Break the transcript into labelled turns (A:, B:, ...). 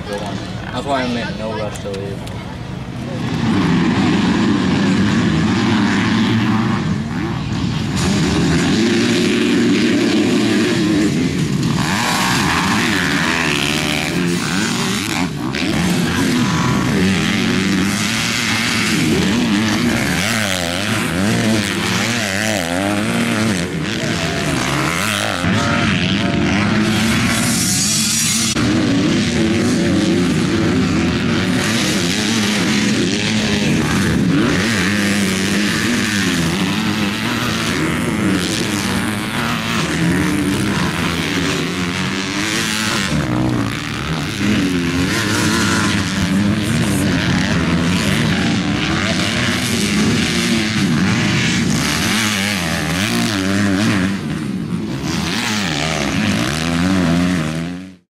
A: That's why I'm in no rush to leave.